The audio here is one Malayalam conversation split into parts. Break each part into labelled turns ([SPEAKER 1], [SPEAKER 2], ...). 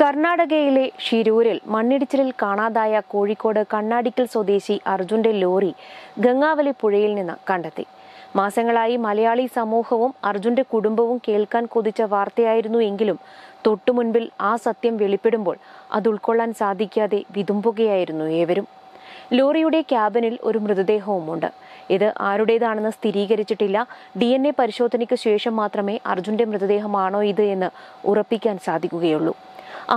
[SPEAKER 1] കർണാടകയിലെ ഷിരൂരിൽ മണ്ണിടിച്ചിലിൽ കാണാതായ കോഴിക്കോട് കണ്ണാടിക്കൽ സ്വദേശി അർജുന്റെ ലോറി ഗംഗാവലി പുഴയിൽ നിന്ന് കണ്ടെത്തി. മാസങ്ങളായി മലയാളി സമൂഹവും അർജുന്റെ കുടുംബവും കേൾക്കാൻ കൊതിച്ച വാർത്തയായിരുന്നു എങ്കിലും തൊട്ടുമുൻപിൽ ആ സത്യം വെളിപ്പെടുമ്പോൾ അത് ഉൾക്കൊള്ളാൻ സാധിക്കാതെ വിതുമ്പുകയായിരുന്നു ഏവരും. ലോറിയുടെ ക്യാബിനിൽ ഒരു മൃതദേഹവും ഉണ്ട് ഇത് ആരുടേതാണെന്ന് സ്ഥിരീകരിച്ചിട്ടില്ല. ഡി എൻ എ പരിശോധനയ്ക്ക് ശേഷം മാത്രമേ അർജുന്റെ മൃതദേഹമാണോ ഇത് എന്ന് ഉറപ്പിക്കാൻ സാധിക്കുകയുള്ളൂ.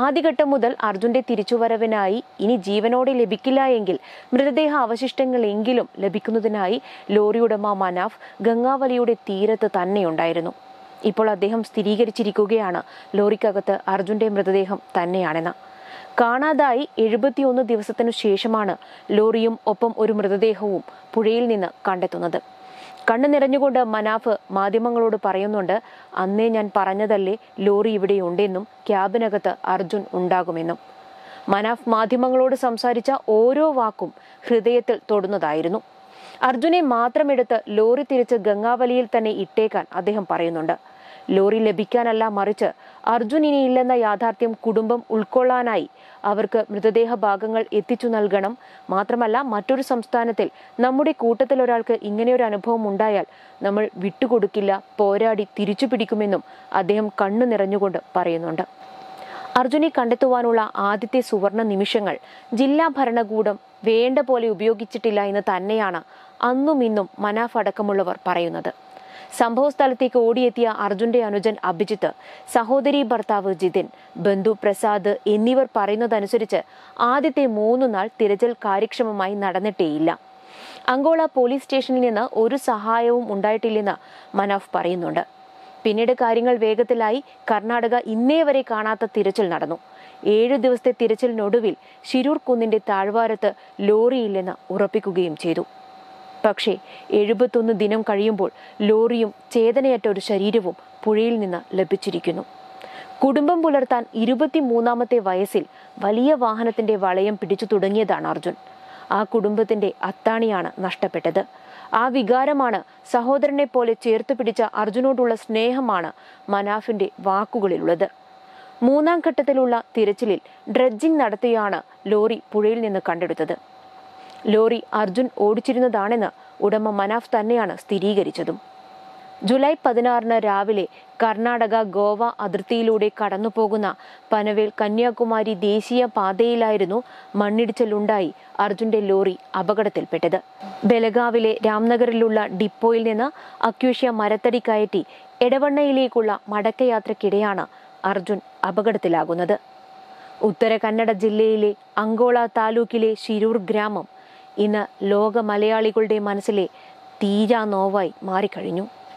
[SPEAKER 1] ആദ്യഘട്ടം മുതൽ അർജുന്റെ തിരിച്ചുവരവിനായി ഇനി ജീവനോടെ ലഭിക്കില്ല എങ്കിൽ മൃതദേഹ അവശിഷ്ടങ്ങളെങ്കിലും ലഭിക്കുന്നതിനായി ലോറിയുടമ മനാഫ് ഗംഗാവലിയുടെ തീരത്ത് തന്നെയുണ്ടായിരുന്നു. ഇപ്പോൾ അദ്ദേഹം സ്ഥിരീകരിച്ചിരിക്കുകയാണ്. ലോറിക്കകത്ത് അർജുന്റെ മൃതദേഹം തന്നെയാണെന്ന്. കാണാതായി എഴുപത്തിയൊന്ന് ദിവസത്തിനു ശേഷമാണ് ലോറിയും ഒപ്പം ഒരു മൃതദേഹവും പുഴയിൽ നിന്ന് കണ്ടെത്തുന്നത്. കണ്ണു നിറഞ്ഞുകൊണ്ട് മനാഫ് മാധ്യമങ്ങളോട് പറയുന്നുണ്ട് അന്നേ ഞാൻ പറഞ്ഞതല്ലേ ലോറി ഇവിടെയുണ്ടെന്നും ക്യാബിനകത്ത് അർജുൻ ഉണ്ടാകുമെന്നും. മനാഫ് മാധ്യമങ്ങളോട് സംസാരിച്ച ഓരോ വാക്കും ഹൃദയത്തിൽ തൊടുന്നതായിരുന്നു. അർജുനെ മാത്രമെടുത്ത് ലോറി തിരിച്ച് ഗംഗാവലിയിൽ തന്നെ ഇട്ടേക്കാൻ അദ്ദേഹം പറയുന്നുണ്ട്. ലോറി ലഭിക്കാനല്ല മറിച്ച് അർജുൻ ഇനി ഇല്ലെന്ന യാഥാർത്ഥ്യം കുടുംബം ഉൾക്കൊള്ളാനായി അവർക്ക് മൃതദേഹ ഭാഗങ്ങൾ എത്തിച്ചു നൽകണം. മാത്രമല്ല മറ്റൊരു സംസ്ഥാനത്തിൽ നമ്മുടെ കൂട്ടത്തിൽ ഒരാൾക്ക് ഇങ്ങനെയൊരു അനുഭവം ഉണ്ടായാൽ നമ്മൾ വിട്ടുകൊടുക്കില്ല പോരാടി തിരിച്ചു പിടിക്കുമെന്നും അദ്ദേഹം കണ്ണു നിറഞ്ഞുകൊണ്ട് പറയുന്നുണ്ട്. അർജുനെ കണ്ടെത്തുവാനുള്ള ആദ്യത്തെ സുവർണ നിമിഷങ്ങൾ ജില്ലാ ഭരണകൂടം വേണ്ട പോലെ ഉപയോഗിച്ചിട്ടില്ല എന്ന് തന്നെയാണ് അന്നും ഇന്നും മനാഫ് അടക്കമുള്ളവർ പറയുന്നത്. സംഭവ സ്ഥലത്തേക്ക് ഓടിയെത്തിയ അർജുന്റെ അനുജൻ അഭിജിത്ത് സഹോദരി ഭർത്താവ് ജിതിൻ ബന്ധു പ്രസാദ് എന്നിവർ പറയുന്നതനുസരിച്ച് ആദ്യത്തെ മൂന്നു നാൾ തിരച്ചിൽ കാര്യക്ഷമമായി നടന്നിട്ടേയില്ല. അങ്കോള പോലീസ് സ്റ്റേഷനിൽ നിന്ന് ഒരു സഹായവും ഉണ്ടായിട്ടില്ലെന്ന് മനാഫ് പറയുന്നുണ്ട്. പിന്നീട് കാര്യങ്ങൾ വേഗത്തിലായി കർണാടക ഇന്നേ വരെ കാണാത്ത തിരച്ചിൽ നടന്നു. ഏഴു ദിവസത്തെ തിരച്ചിലിനൊടുവിൽ ശിരൂർ കുന്നിന്റെ താഴ്വാരത്ത് ലോറിയില്ലെന്ന് ഉറപ്പിക്കുകയും ചെയ്തു. പക്ഷേ എഴുപത്തൊന്ന് ദിനം കഴിയുമ്പോൾ ലോറിയും ചേതനയറ്റ ഒരു ശരീരവും പുഴയിൽ നിന്ന് ലഭിച്ചിരിക്കുന്നു. കുടുംബം പുലർത്താൻ ഇരുപത്തിമൂന്നാമത്തെ വയസ്സിൽ വലിയ വാഹനത്തിന്റെ വളയം പിടിച്ചു തുടങ്ങിയതാണ് അർജുൻ. ആ കുടുംബത്തിന്റെ അത്താണിയാണ് നഷ്ടപ്പെട്ടത്. ആ വികാരമാണ് സഹോദരനെ പോലെ ചേർത്ത് പിടിച്ച അർജുനോടുള്ള സ്നേഹമാണ് മനാഫിന്റെ വാക്കുകളിലുള്ളത്. മൂന്നാം ഘട്ടത്തിലുള്ള തിരച്ചിലിൽ ഡ്രഡ്ജിംഗ് നടത്തിയാണ് ലോറി പുഴയിൽ നിന്ന് കണ്ടെടുത്തത്. ലോറി അർജുൻ ഓടിച്ചിരുന്നതാണെന്ന് ഉടമ മനാഫ് തന്നെയാണ് സ്ഥിരീകരിച്ചതും. ജൂലൈ പതിനാറിന് രാവിലെ കർണാടക ഗോവ അതിർത്തിയിലൂടെ കടന്നുപോകുന്ന പനവേൽ കന്യാകുമാരി ദേശീയ പാതയിലായിരുന്നു മണ്ണിടിച്ചിലുണ്ടായി അർജുന്റെ ലോറി അപകടത്തിൽപ്പെട്ടത്. ബെലഗാവിലെ രാംനഗറിലുള്ള ഡിപ്പോയിൽ നിന്ന് അക്യൂഷ്യ മരത്തടി കയറ്റി എടവണ്ണയിലേക്കുള്ള മടക്കയാത്രക്കിടെയാണ് അർജുൻ അപകടത്തിലാകുന്നത്. ഉത്തര കന്നഡ ജില്ലയിലെ അങ്കോള താലൂക്കിലെ ശിരൂർ ഗ്രാമം ഇന്ന് ലോക മലയാളികളുടെ മനസ്സിലെ തീരാ നോവായി മാറിക്കഴിഞ്ഞു.